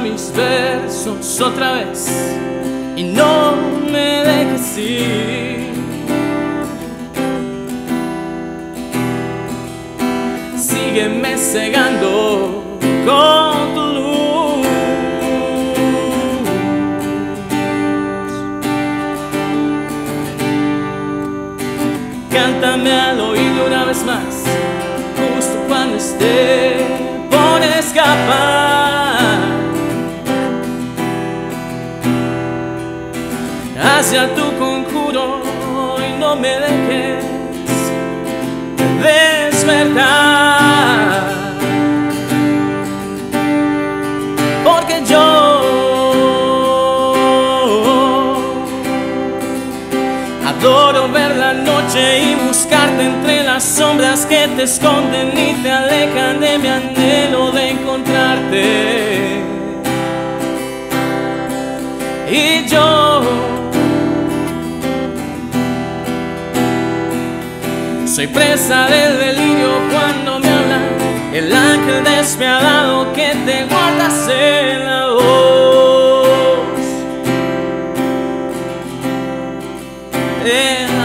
mis versos otra vez y no me dejes ir. Sígueme cegando con tu luz. Cántame al oído una vez más, justo cuando esté por escapar hacia tu conjuro y no me dejes despertar. Porque yo adoro ver la noche y buscarte entre las sombras que te esconden y te alejan de mi anhelo de encontrarte. Y yo soy presa del delirio cuando me habla el ángel despiadado que te guardas en la voz. En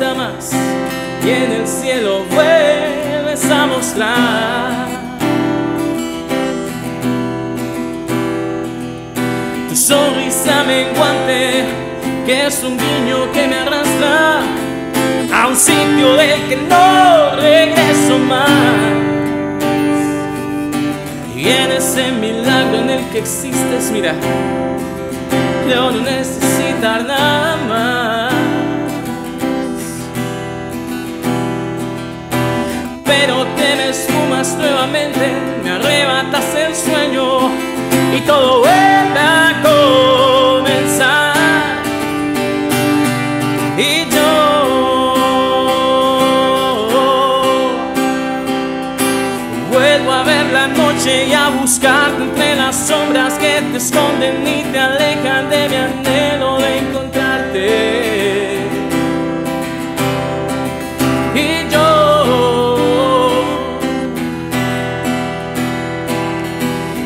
más y en el cielo vuelves a mostrar tu sonrisa menguante que es un guiño que me arrastra a un sitio del que no regreso más y en ese milagro en el que existes mira creo no necesitar nada más. Nuevamente, me arrebatas el sueño y todo vuelve a comenzar. Y yo vuelvo a ver la noche y a buscarte entre las sombras que te esconden y te alejan de mi anhelo de encontrarte.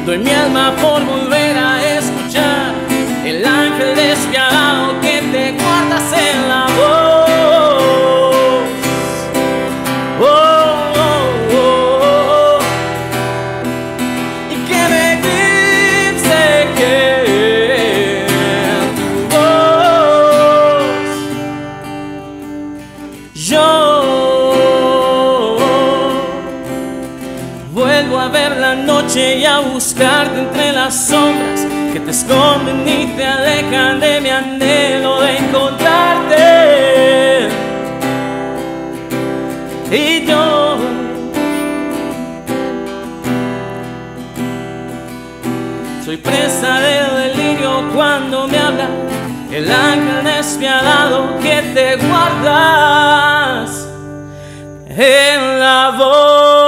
Doy mi alma por volver a ver la noche y a buscarte entre las sombras que te esconden y te alejan de mi anhelo de encontrarte y yo Soy presa del delirio cuando me habla el ángel despiadado que te guardas en la voz.